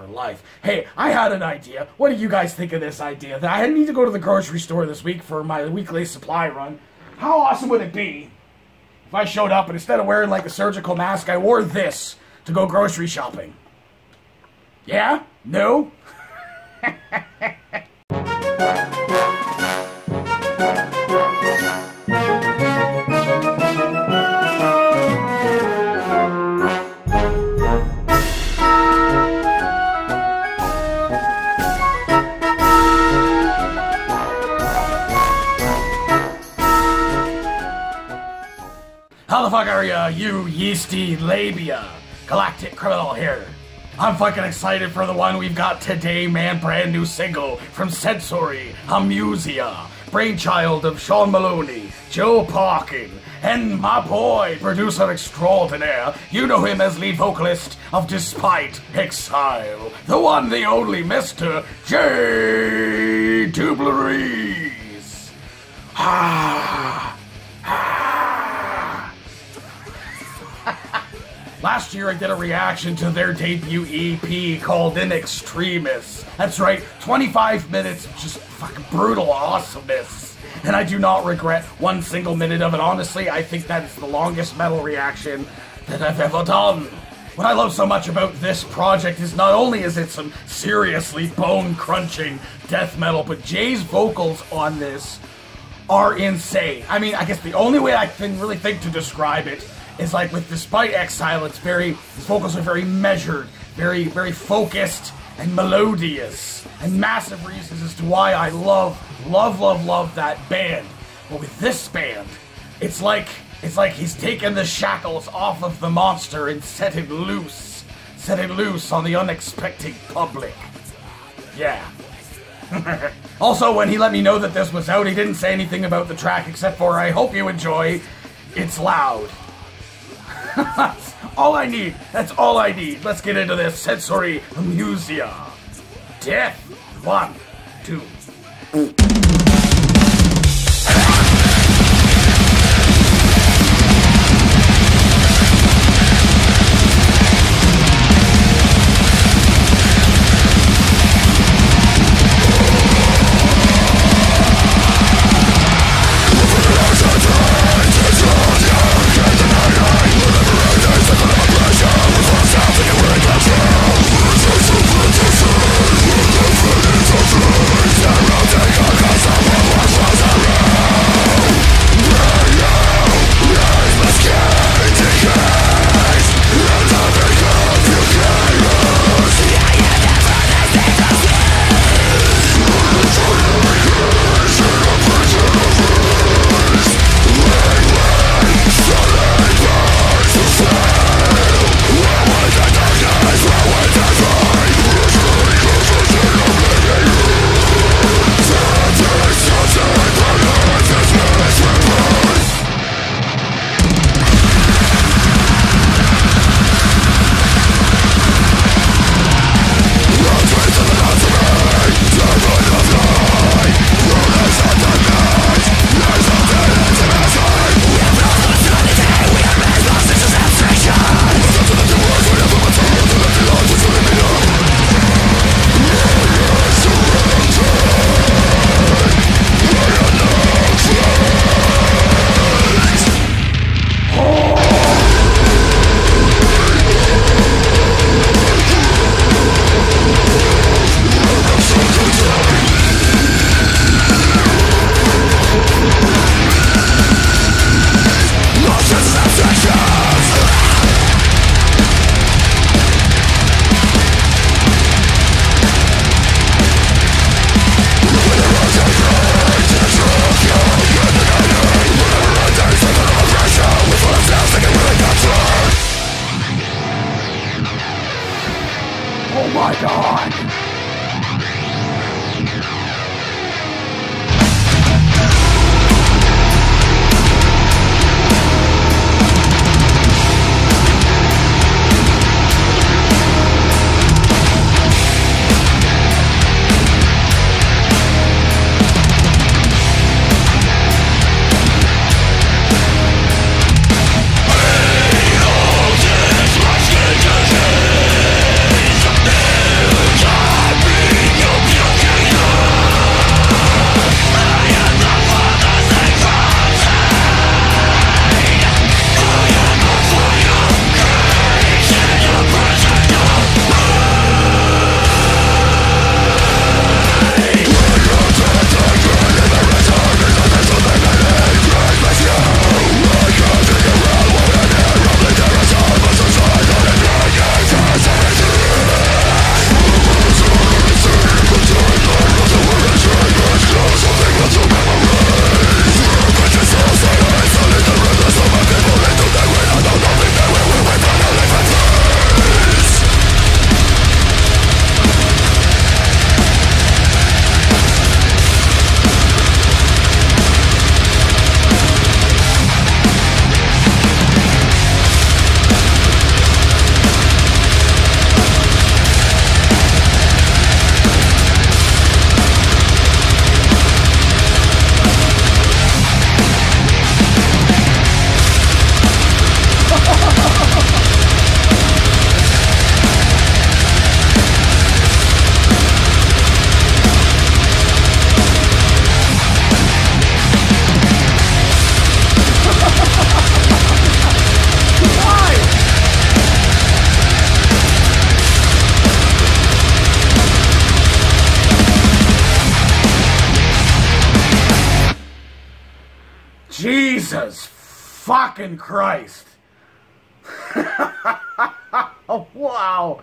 for life. Hey, I had an idea. What do you guys think of this idea? That I need to go to the grocery store this week for my weekly supply run. How awesome would it be if I showed up and instead of wearing like a surgical mask, I wore this to go grocery shopping? Yeah? No? you yeasty labia? Galactic criminal here. I'm fucking excited for the one we've got today, man. Brand new single from Sensory Amusia. Brainchild of Sean Maloney, Joe Parkin, and my boy, producer extraordinaire. You know him as lead vocalist of Despite Exile. The one, the only Mr. J. Dubleries. Ah. Last year I did a reaction to their debut EP called In Extremis. That's right, 25 minutes of just fucking brutal awesomeness. And I do not regret one single minute of it. Honestly, I think that is the longest metal reaction that I've ever done. What I love so much about this project is not only is it some seriously bone crunching death metal, but Jay's vocals on this are insane. I mean, I guess the only way I can really think to describe it is like with Despite Exile, it's very, his vocals are very measured, very, very focused and melodious, and massive reasons as to why I love, love, love, love that band. But with this band, it's like, it's like he's taken the shackles off of the monster and set it loose, set it loose on the unexpected public. Yeah. also, when he let me know that this was out, he didn't say anything about the track except for, I hope you enjoy. It's loud. All I need. That's all I need. Let's get into this sensory amusia. Death. One, two. Jesus fucking Christ. oh, wow.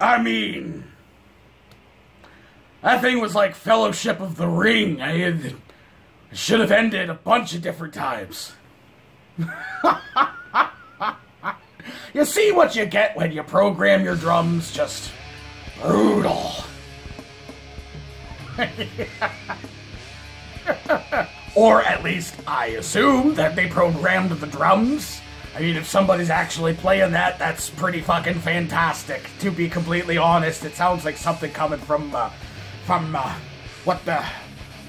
I mean, that thing was like Fellowship of the Ring. I uh, it should have ended a bunch of different times. you see what you get when you program your drums just brutal. or at least I assume that they programmed the drums. I mean, if somebody's actually playing that, that's pretty fucking fantastic. To be completely honest, it sounds like something coming from, uh, from, uh, what the,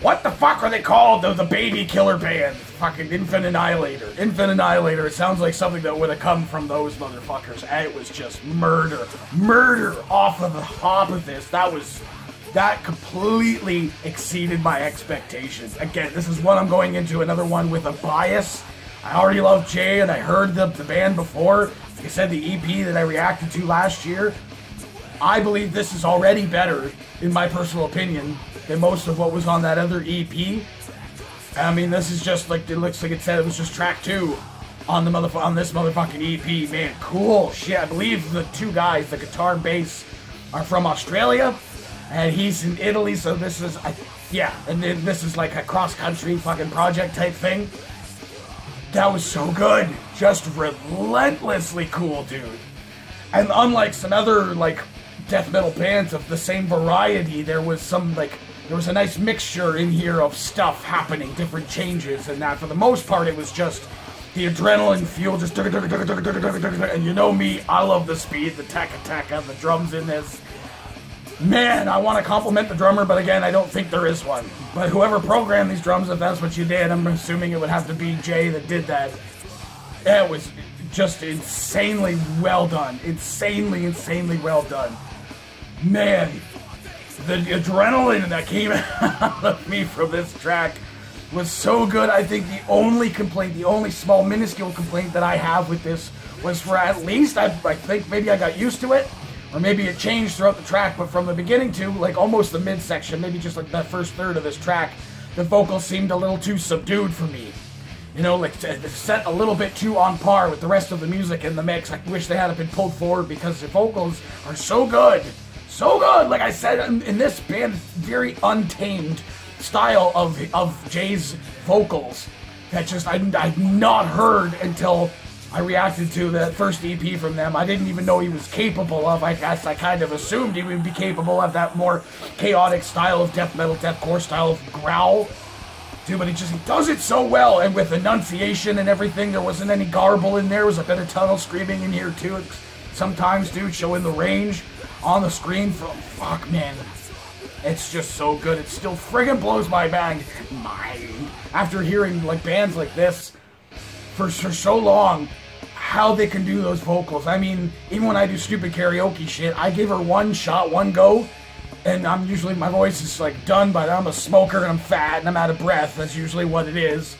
what the fuck are they called? The, the baby killer band. Fucking Infant Annihilator. Infant Annihilator. It sounds like something that would have come from those motherfuckers. And it was just murder. Murder off of the top of this. That was that completely exceeded my expectations. Again, this is one I'm going into another one with a bias. I already love Jay and I heard the, the band before. Like I said, the EP that I reacted to last year. I believe this is already better, in my personal opinion, than most of what was on that other EP. I mean, this is just like it looks like it said it was just track two on the motherf- on this motherfucking EP. Man, cool shit. I believe the two guys, the guitar and bass, are from Australia and he's in Italy, so this is, I, yeah, and then this is like a cross country fucking project type thing. That was so good, just relentlessly cool, dude. And unlike some other like death metal bands of the same variety, there was some like there was a nice mixture in here of stuff happening, different changes, and that for the most part it was just the adrenaline fuel, just and you know me, I love the speed, the tack attack of the drums in this. Man, I want to compliment the drummer, but again, I don't think there is one. But whoever programmed these drums, if that's what you did, I'm assuming it would have to be Jay that did that. It was just insanely well done. Insanely, insanely well done. Man, the adrenaline that came out of me from this track was so good. I think the only complaint, the only small minuscule complaint that I have with this was for at least, I, I think maybe I got used to it or maybe it changed throughout the track, but from the beginning to like almost the midsection, maybe just like that first third of this track, the vocals seemed a little too subdued for me. You know, like set a little bit too on par with the rest of the music in the mix. I wish they had been pulled forward because the vocals are so good, so good. Like I said, in, in this band, very untamed style of of Jay's vocals that just I, I've not heard until I reacted to that first EP from them. I didn't even know he was capable of. I guess I kind of assumed he would be capable of that more chaotic style of death metal, deathcore style of growl. Dude, but he just he does it so well, and with enunciation and everything, there wasn't any garble in there. There was a bit of tunnel screaming in here too. Sometimes, dude, showing the range on the screen. From fuck, man, it's just so good. It still friggin' blows my mind after hearing like bands like this for, for so long how they can do those vocals. I mean, even when I do stupid karaoke shit, I give her one shot, one go, and I'm usually my voice is like done. But I'm a smoker and I'm fat and I'm out of breath. That's usually what it is.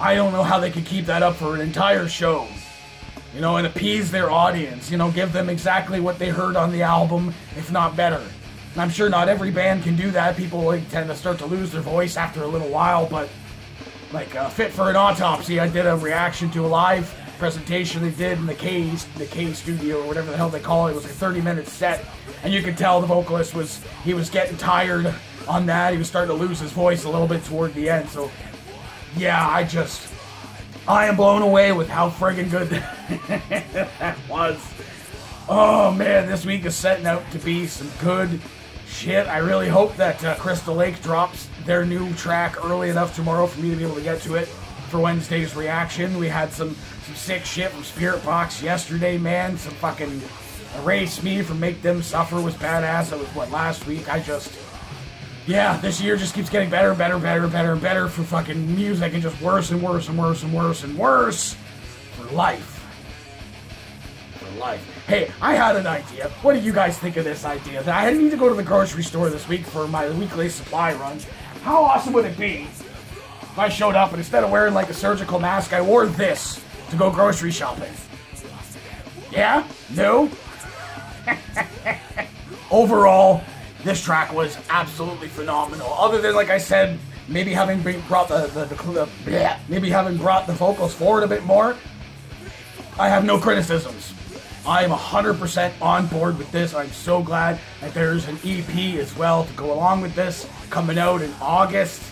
I don't know how they can keep that up for an entire show. You know, and appease their audience. You know, give them exactly what they heard on the album, if not better. And I'm sure not every band can do that. People like, tend to start to lose their voice after a little while, but like uh, Fit for an Autopsy, I did a reaction to a live presentation they did in the K the K studio or whatever the hell they call it. It was a 30 minute set, and you could tell the vocalist was he was getting tired on that. He was starting to lose his voice a little bit toward the end. So, yeah, I just I am blown away with how friggin' good that was. Oh man, this week is setting out to be some good shit. I really hope that uh, Crystal Lake drops their new track early enough tomorrow for me to be able to get to it for Wednesday's reaction. We had some some sick shit from Spiritbox yesterday, man. Some fucking erase me from Make Them Suffer was badass. That was what last week. I just yeah, this year just keeps getting better, better, better, better, and better for fucking music, and just worse and worse and worse and worse and worse for life. For life. Hey, I had an idea. What do you guys think of this idea? That I need to go to the grocery store this week for my weekly supply run. How awesome would it be if I showed up and instead of wearing like a surgical mask, I wore this to go grocery shopping? Yeah? No? Overall, this track was absolutely phenomenal. Other than, like I said, maybe having brought the, the, the, the bleh, maybe having brought the vocals forward a bit more, I have no criticisms. I am 100% on board with this. I'm so glad that there's an EP as well to go along with this coming out in August.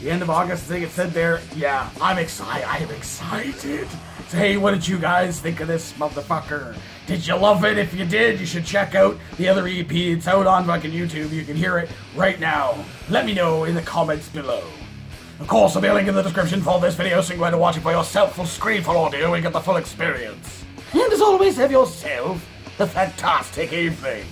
The end of August, I think it said there. Yeah, I'm excited. I am excited. So, hey, what did you guys think of this motherfucker? Did you love it? If you did, you should check out the other EP. It's out on fucking YouTube. You can hear it right now. Let me know in the comments below. Of course, there'll be a link in the description for this video so you can go ahead and watch it for yourself full screen for audio and get the full experience. And as always, have yourself a fantastic evening.